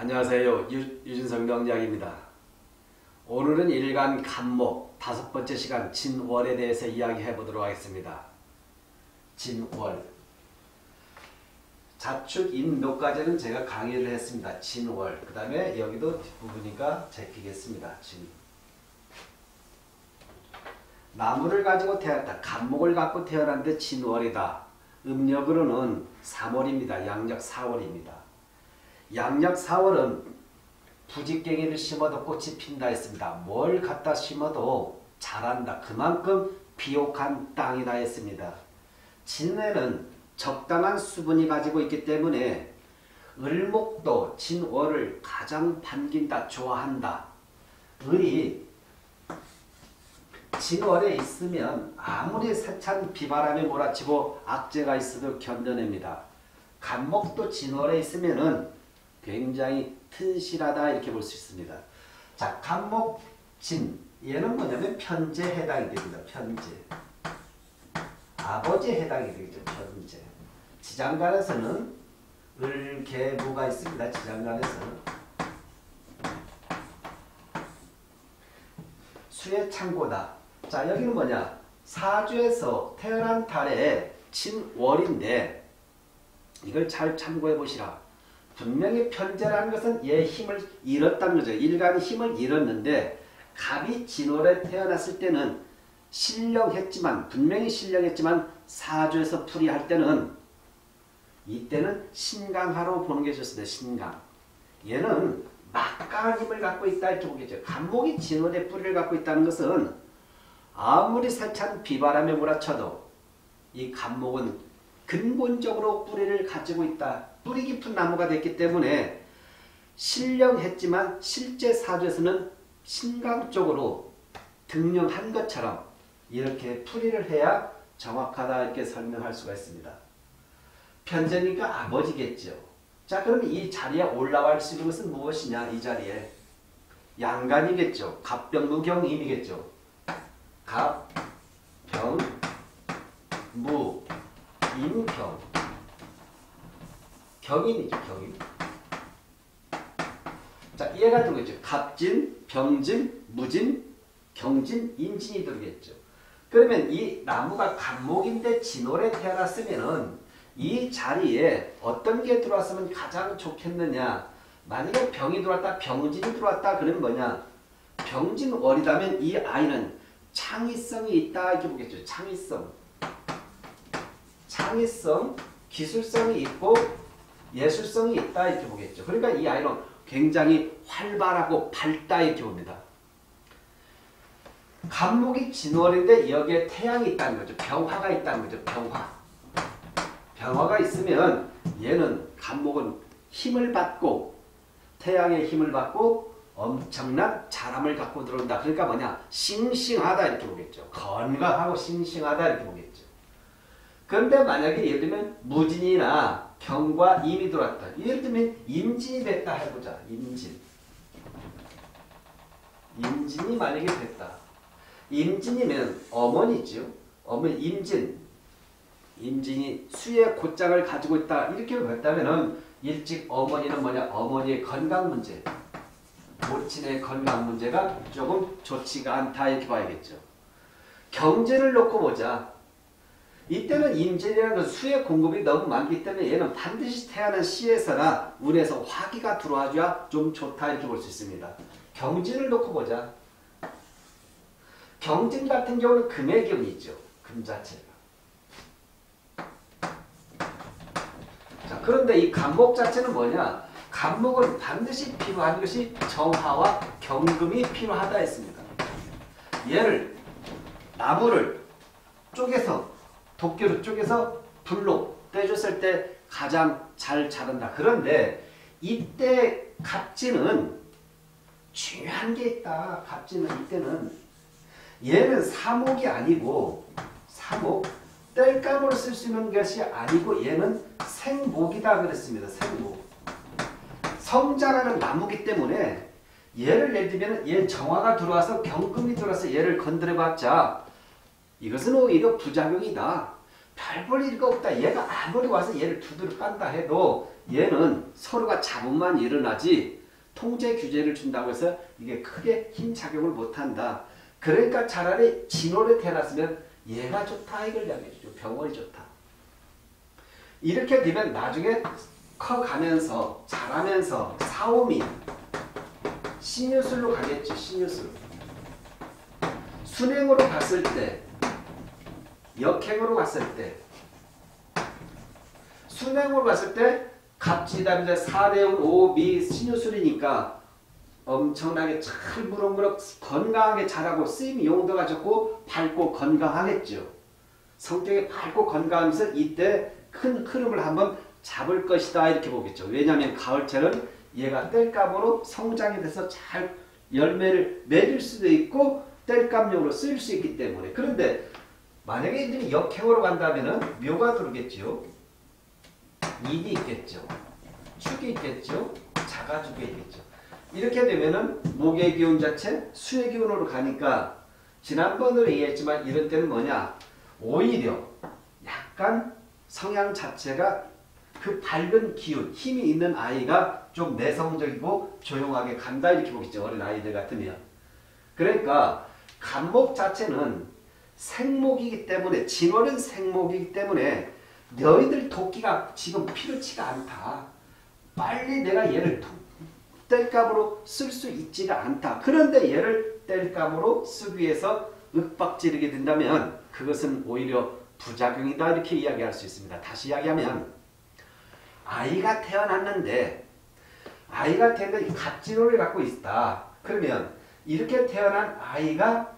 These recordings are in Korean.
안녕하세요. 유, 유진성 명약입니다. 오늘은 일간 간목 다섯 번째 시간 진월에 대해서 이야기해 보도록 하겠습니다. 진월 자축 인묘까지는 제가 강의를 했습니다. 진월 그 다음에 여기도 뒷부분이니까 제끼겠습니다. 진 나무를 가지고 태어났다. 간목을 갖고 태어났는데 진월이다. 음력으로는 3월입니다. 양력 4월입니다. 양력 4월은 부직갱이를 심어도 꽃이 핀다 했습니다. 뭘 갖다 심어도 자란다. 그만큼 비옥한 땅이다 했습니다. 진해는 적당한 수분이 가지고 있기 때문에 을목도 진월을 가장 반긴다, 좋아한다. 을이 진월에 있으면 아무리 세찬 비바람이 몰아치고 악재가 있어도 견뎌냅니다. 간목도 진월에 있으면은 굉장히 튼실하다 이렇게 볼 수 있습니다. 자, 간목진 얘는 뭐냐면 편제에 해당이 됩니다. 편제. 아버지에 해당이 되겠죠. 편제. 지장간에서는 을개무가 있습니다. 지장간에서는 수의 창고다. 자 여기는 뭐냐 사주에서 태어난 달에 친월인데 이걸 잘 참고해 보시라. 분명히 편제라는 것은 얘 힘을 잃었다는 거죠. 일간이 힘을 잃었는데 갑이 진월에 태어났을 때는 신령했지만 분명히 신령했지만 사주에서 풀이할 때는 이때는 신강하로 보는 게 좋습니다. 신강. 얘는 막강한 힘을 갖고 있다 이렇게 보겠죠. 간목이 진월에 뿌리를 갖고 있다는 것은 아무리 세찬 비바람에 몰아쳐도 이 간목은 근본적으로 뿌리를 가지고 있다. 뿌리 깊은 나무가 됐기 때문에 신령했지만 실제 사주에서는 신강적으로 등령한 것처럼 이렇게 풀이를 해야 정확하다 이렇게 설명할 수가 있습니다. 편제니까 아버지겠죠. 자 그러면 이 자리에 올라갈 수 있는 것은 무엇이냐 이 자리에 양간이겠죠. 갑병무경임이겠죠. 갑, 병, 무, 임경 경인이죠 경인. 자 이해가 되겠죠. 갑진, 병진, 무진, 경진, 임진이 들겠죠. 그러면 이 나무가 간목인데 진월에 태어났으면은 이 자리에 어떤 게 들어왔으면 가장 좋겠느냐? 만약에 병이 들어왔다 병진이 들어왔다 그러면 뭐냐? 병진월이라면 이 아이는 창의성이 있다 이렇게 보겠죠. 창의성. 창의성 기술성이 있고 예술성이 있다 이렇게 보겠죠 그러니까 이 아이는 굉장히 활발하고 밝다 이렇게 봅니다 간목이 진월인데 여기에 태양이 있다는 거죠 병화가 있다는 거죠 병화 병화가 있으면 얘는 간목은 힘을 받고 태양의 힘을 받고 엄청난 자람을 갖고 들어온다. 그러니까 뭐냐? 싱싱하다 이렇게 보겠죠. 건강하고 싱싱하다 이렇게 보겠죠. 그런데 만약에 예를 들면 무진이나 경과 임이 들어왔다. 예를 들면 임진이 됐다 해보자. 임진. 임진이 만약에 됐다. 임진이면 어머니죠. 어머니 임진. 임진이 수의 곧장을 가지고 있다. 이렇게 봤다면은 일찍 어머니는 뭐냐? 어머니의 건강 문제. 모친의 건강 문제가 조금 좋지가 않다 이렇게 봐야겠죠. 경제를 놓고 보자. 이때는 것은 수의 공급이 너무 많기 때문에 얘는 반드시 태어난 시에서나 운에서 화기가 들어와줘야 좀 좋다 이렇게 볼 수 있습니다. 경진을 놓고 보자. 경진 같은 경우는 금의 기운이 있죠. 금 자체가. 자, 그런데 이 간목 자체는 뭐냐? 간목은 반드시 필요한 것이 정화와 경금이 필요하다 했습니다. 얘를 나무를 쪼개서 도끼로 쪼개서 불로 떼줬을 때 가장 잘 자란다. 그런데 이때 갑진은 중요한 게 있다. 갑진은 이때는 얘는 사목이 아니고 사목 뗄감으로 쓸 수 있는 것이 아니고 얘는 생목이다 그랬습니다. 생목. 성자라는 나무기 때문에 얘를 예를 들면 얘 정화가 들어와서 경금이 들어와서 얘를 건드려봤자 이것은 오히려 부작용이다. 별 볼 일이 없다. 얘가 아무리 와서 얘를 두드려 빤다 해도 얘는 서로가 잡음만 일어나지 통제 규제를 준다고 해서 이게 크게 힘 작용을 못한다. 그러니까 차라리 진월에 태어났으면 얘가 좋다 이걸 이야기해주죠. 병원이 좋다. 이렇게 되면 나중에 커가면서 자라면서 사오미 신유술로 가겠죠. 신유술. 순행으로 갔을 때 역행으로 갔을 때 순행으로 갔을 때 갑지담자 사대운 오미 신유술이니까 엄청나게 잘 무럭무럭 건강하게 자라고 쓰임 용도가 좋고 밝고 건강하겠죠. 성격이 밝고 건강하면서 이때 큰 흐름을 한번 잡을 것이다 이렇게 보겠죠. 왜냐하면 가을철은 얘가 땔감으로 성장이 돼서 잘 열매를 맺을 수도 있고 땔감용으로 쓰일 수 있기 때문에 그런데 만약에 이제 역행으로 간다면은 묘가 들어겠죠. 일이 있겠죠. 축이 있겠죠. 자가축이 있겠죠. 이렇게 되면은 목의 기운 자체 수의 기운으로 가니까 지난번으로 얘기했지만 이런 때는 뭐냐 오히려 약간 성향 자체가 그 밝은 기운 힘이 있는 아이가 좀 내성적이고 조용하게 간다 이렇게 보겠죠 어린 아이들 같으면 그러니까 간목 자체는 생목이기 때문에 진월은 생목이기 때문에 너희들 도끼가 지금 필요치가 않다. 빨리 내가 얘를 뗄감으로 쓸 수 있지가 않다. 그런데 얘를 뗄감으로 쓰기 위해서 윽박지르게 된다면 그것은 오히려 부작용이다 이렇게 이야기할 수 있습니다. 다시 이야기하면 아이가 태어났는데 아이가 태어났는데 갑진호를 갖고 있다. 그러면 이렇게 태어난 아이가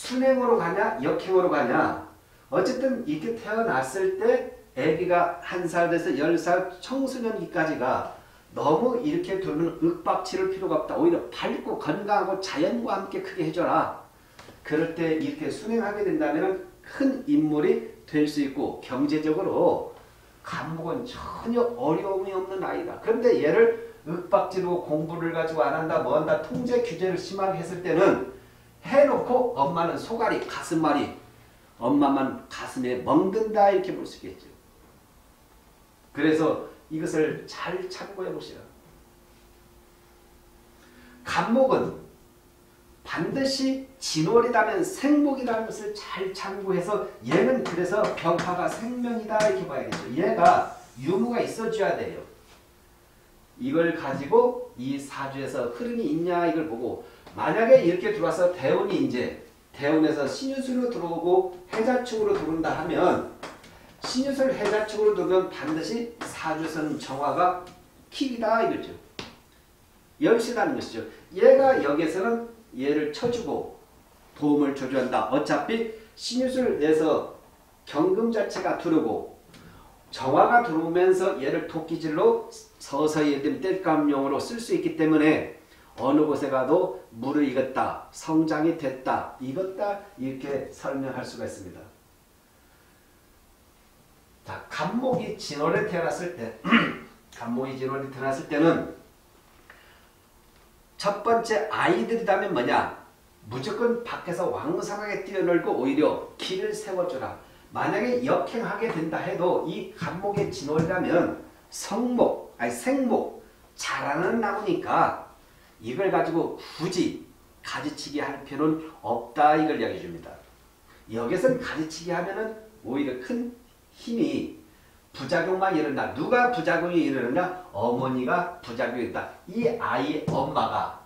순행으로 가냐 역행으로 가냐 어쨌든 이렇게 태어났을 때 아기가 한 살 돼서 열 살 청소년기까지가 너무 이렇게 두면 윽박 치를 필요가 없다. 오히려 밝고 건강하고 자연과 함께 크게 해줘라. 그럴 때 이렇게 순행하게 된다면 큰 인물이 될 수 있고 경제적으로 감목은 전혀 어려움이 없는 아이다. 그런데 얘를 윽박지르고 공부를 가지고 안 한다 뭐 한다 통제 규제를 심하게 했을 때는 해놓고 엄마는 소갈이 가슴말이 엄마만 가슴에 멍든다 이렇게 볼 수 있겠죠. 그래서 이것을 잘 참고해 보시라. 간목은 반드시 진월이라면 생목이라는 것을 잘 참고해서 얘는 그래서 병화가 생명이다 이렇게 봐야겠죠. 얘가 유무가 있어줘야 돼요. 이걸 가지고 이 사주에서 흐름이 있냐 이걸 보고 만약에 이렇게 들어와서 대운이 이제 대운에서 신유술로 들어오고 해자축으로 들어온다 하면 신유술 해자축으로 들어오면 반드시 사주선 정화가 킥이다 이거죠. 열시라는 것이죠. 얘가 여기에서는 얘를 쳐주고 도움을 줘준다. 어차피 신유술 내서 경금 자체가 들어오고 정화가 들어오면서 얘를 토끼질로 서서히 뗄감용으로 쓸 수 있기 때문에 어느 곳에 가도 물을 익었다, 성장이 됐다, 익었다 이렇게 설명할 수가 있습니다. 자, 간목이 진월에 태어났을 때, 간목이 진월에 태어났을 때는 첫 번째 아이들이라면 뭐냐? 무조건 밖에서 왕성하게 뛰어놀고 오히려 길을 세워주라. 만약에 역행하게 된다 해도 이 간목의 진월이라면 성목, 아니 생목, 자라는 나무니까 이걸 가지고 굳이 가지치기 할 필요는 없다 이걸 이야기해 줍니다. 여기서는 가지치기 하면은 오히려 큰 힘이 부작용만 일어나 누가 부작용이 일어나 어머니가 부작용이 있다. 이 아이의 엄마가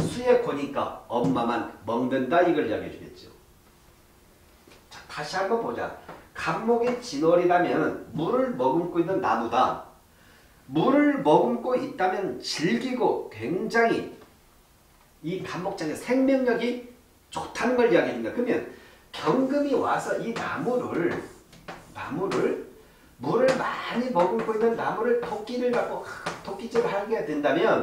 수에 고니까 엄마만 먹는다 이걸 이야기해 주겠죠. 자, 다시 한번 보자. 감목의 진월이라면 물을 머금고 있는 나무다. 물을 머금고 있다면 즐기고 굉장히 이 감목장의 생명력이 좋다는 걸 이야기합니다. 그러면 경금이 와서 이 나무를 나무를 물을 많이 머금고 있는 나무를 토끼를 갖고 토끼질을 하게 된다면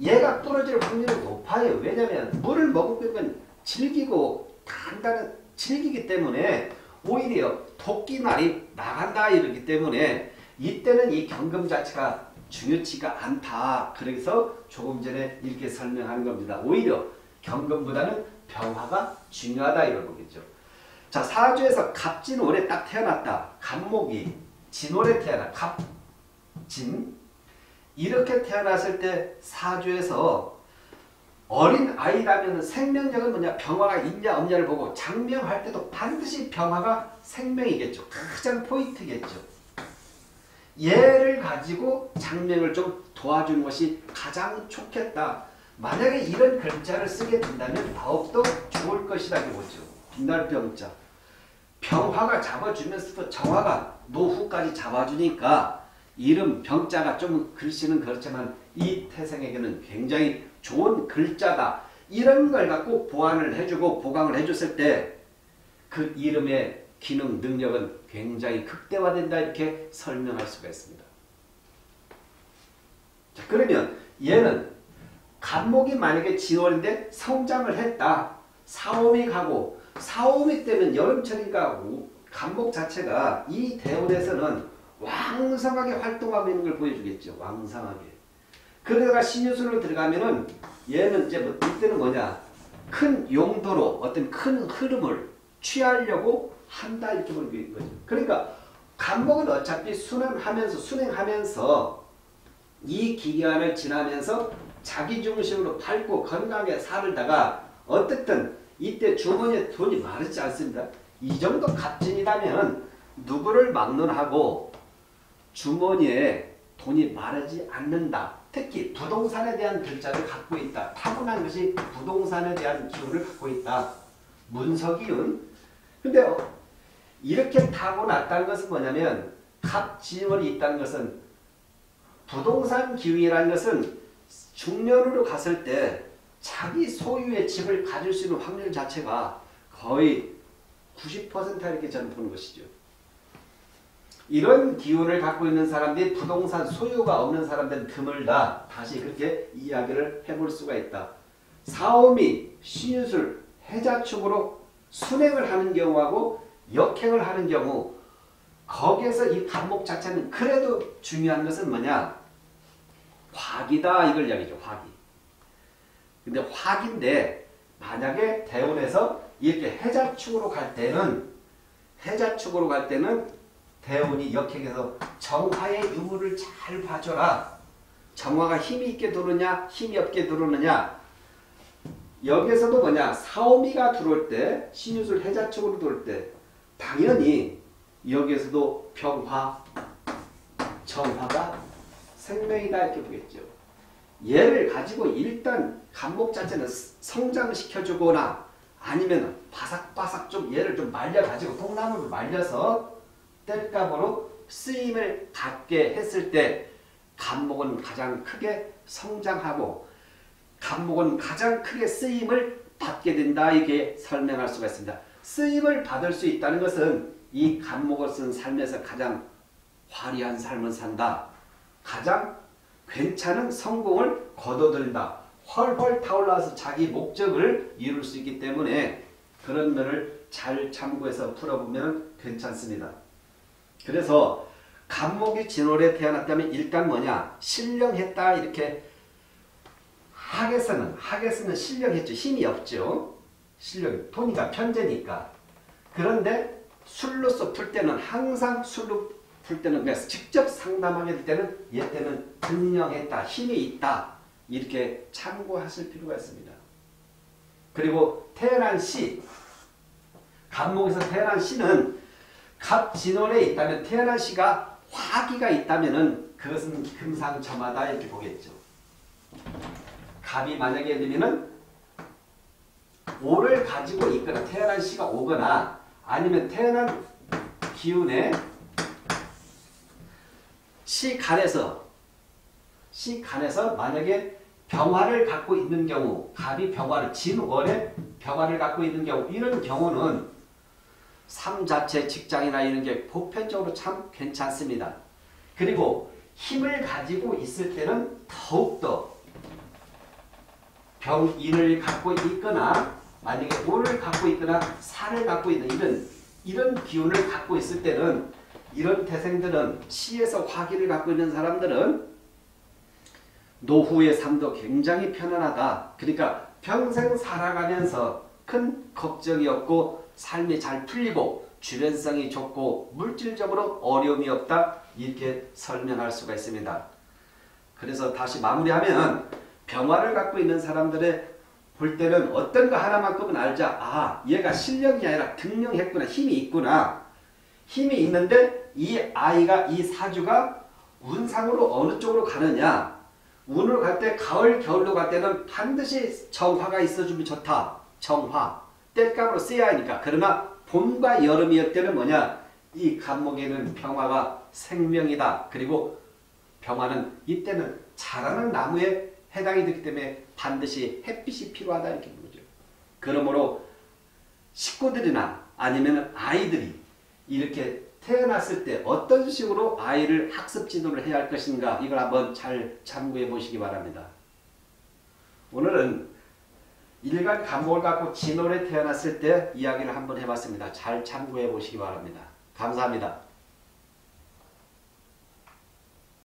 얘가 부러질 확률이 높아요. 왜냐하면 물을 머금고 있는 즐기고 단단한 즐기기 때문에 오히려 토끼 날이 나간다 이러기 때문에 이때는 이 경금 자체가 중요치가 않다. 그래서 조금 전에 이렇게 설명하는 겁니다. 오히려 경금보다는 병화가 중요하다 이걸 보겠죠. 자 사주에서 갑진월에 딱 태어났다. 갑목이 진월에 태어나 갑진 이렇게 태어났을 때 사주에서 어린 아이라면 생명력은 뭐냐 병화가 있냐 없냐를 보고 장명할 때도 반드시 병화가 생명이겠죠. 가장 포인트겠죠. 얘를 가지고 장명을 좀 도와주는 것이 가장 좋겠다. 만약에 이런 글자를 쓰게 된다면 더욱더 좋을 것이라고 보죠. 빛날 병자. 병화가 잡아주면서도 정화가 노후까지 잡아주니까 이름 병자가 좀 글씨는 그렇지만 이 태생에게는 굉장히 좋은 글자다. 이런 걸 갖고 보완을 해주고 보강을 해줬을 때 그 이름의 기능 능력은 굉장히 극대화된다 이렇게 설명할 수가 있습니다. 자 그러면 얘는 간목이 만약에 진월인데 성장을 했다. 사오미 가고 사오미 때는 여름철이니까 간목 자체가 이 대원에서는 왕성하게 활동하고 있는 걸 보여주겠죠. 왕성하게. 그러다가 신유술로 들어가면은 얘는 이제 뭐 이때는 뭐냐 큰 용도로 어떤 큰 흐름을 취하려고 한다 이렇게 보는 거죠. 그러니까 간목은 어차피 순행하면서 순행하면서 이 기간을 지나면서 자기 중심으로 밝고 건강하게 살다가 어쨌든 이때 주머니에 돈이 많지 않습니다. 이 정도 값진이라면 누구를 막론하고 주머니에 돈이 마르지 않는다. 특히 부동산에 대한 글자를 갖고 있다. 타고난 것이 부동산에 대한 기운을 갖고 있다. 문서기운. 근데 이렇게 타고났다는 것은 뭐냐면 갑지월이 있다는 것은 부동산 기운이라는 것은 중년으로 갔을 때 자기 소유의 집을 가질 수 있는 확률 자체가 거의 90% 이렇게 저는 보는 것이죠. 이런 기운을 갖고 있는 사람들이 부동산 소유가 없는 사람들은 드물다. 다시 그렇게 이야기를 해볼 수가 있다. 사오미, 신유술, 해자축으로 순행을 하는 경우하고 역행을 하는 경우 거기에서 이 간목 자체는 그래도 중요한 것은 뭐냐? 화기다 이걸 이야기죠. 화기. 근데 화기인데 만약에 대운에서 이렇게 해자축으로 갈 때는 해자축으로 갈 때는 대운이 역행해서 정화의 유무를 잘 봐줘라. 정화가 힘이 있게 들어오냐 힘이 없게 들어오느냐 여기에서도 뭐냐 사오미가 들어올 때 신유술 해자축으로 들어올 때 당연히 여기에서도 병화 정화가 생명이다 이렇게 보겠죠. 얘를 가지고 일단 간목 자체는 성장을 시켜주거나 아니면 바삭바삭 좀 얘를 좀 말려가지고 통나무를 말려서 뗄감으로 쓰임을 갖게 했을 때 간목은 가장 크게 성장하고 간목은 가장 크게 쓰임을 받게 된다 이게 설명할 수가 있습니다. 쓰임을 받을 수 있다는 것은 이 간목을 쓴 삶에서 가장 화려한 삶을 산다. 가장 괜찮은 성공을 거둬들인다. 훨훨 타올라서 자기 목적을 이룰 수 있기 때문에 그런 면을 잘 참고해서 풀어보면 괜찮습니다. 그래서 간목이 진월에 태어났다면 일단 뭐냐 신령했다 이렇게 학에서는 학에서는 신령했죠 힘이 없죠 신령 토니가 편제니까 그런데 술로서 풀 때는 항상 술로 풀 때는 그래서 직접 상담하게 될 때는 얘 때는 분명했다 힘이 있다 이렇게 참고하실 필요가 있습니다 그리고 태어난 시 간목에서 태어난 시는 갑진월에 있다면 태어난 시가 화기가 있다면 그것은 금상첨화다 이렇게 보겠죠. 갑이 만약에 되면은 오를 가지고 있거나 태어난 시가 오거나 아니면 태어난 기운에 시간에서 시간에서 만약에 병화를 갖고 있는 경우 갑이 병화를 진월에 병화를 갖고 있는 경우 이런 경우는 삶 자체 직장이나 이런 게 보편적으로 참 괜찮습니다. 그리고 힘을 가지고 있을 때는 더욱더 병인을 갖고 있거나 만약에 오를 갖고 있거나 살을 갖고 있는 이런 이런 기운을 갖고 있을 때는 이런 태생들은 시에서 화기를 갖고 있는 사람들은 노후의 삶도 굉장히 편안하다. 그러니까 평생 살아가면서 큰 걱정이 없고 삶이 잘 풀리고 주변성이 좋고 물질적으로 어려움이 없다. 이렇게 설명할 수가 있습니다. 그래서 다시 마무리하면 병화를 갖고 있는 사람들의 볼 때는 어떤 거 하나만큼은 알자. 아, 얘가 실력이 아니라 등령했구나. 힘이 있구나. 힘이 있는데 이 아이가 이 사주가 운상으로 어느 쪽으로 가느냐. 운으로 갈 때 가을 겨울로 갈 때는 반드시 정화가 있어주면 좋다. 정화. 뗄감으로 써야 하니까. 그러나 봄과 여름이었 때는 뭐냐? 이 간목에는 평화가 생명이다. 그리고 평화는 이때는 자라는 나무에 해당이 되기 때문에 반드시 햇빛이 필요하다 이렇게 보는 거죠. 그러므로 식구들이나 아니면 아이들이 이렇게 태어났을 때 어떤 식으로 아이를 학습 지도를 해야 할 것인가 이걸 한번 잘 참고해 보시기 바랍니다. 오늘은 일간 감목을 갖고 진월에 태어났을 때 이야기를 한번 해봤습니다. 잘 참고해 보시기 바랍니다. 감사합니다.